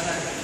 All right.